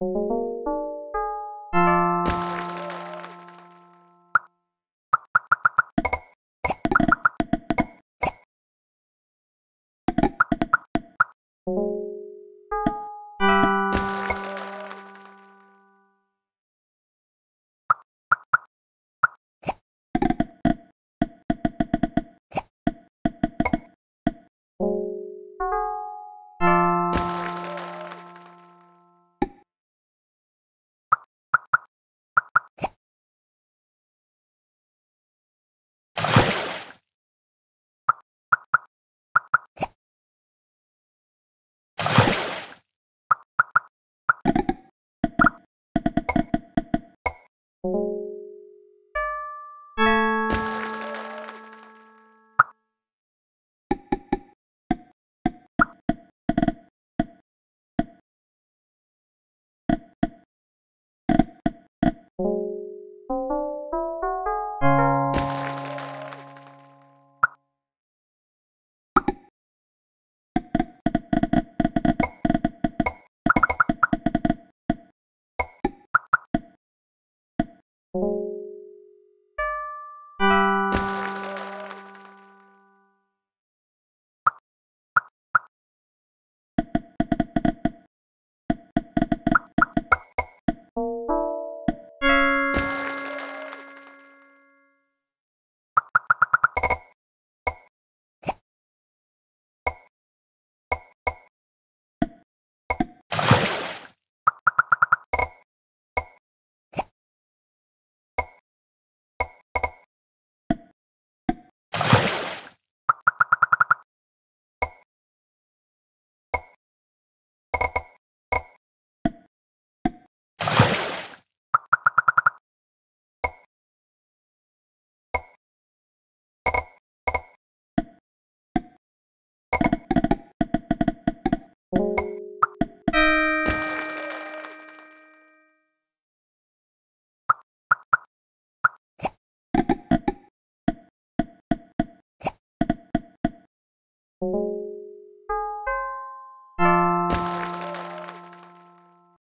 you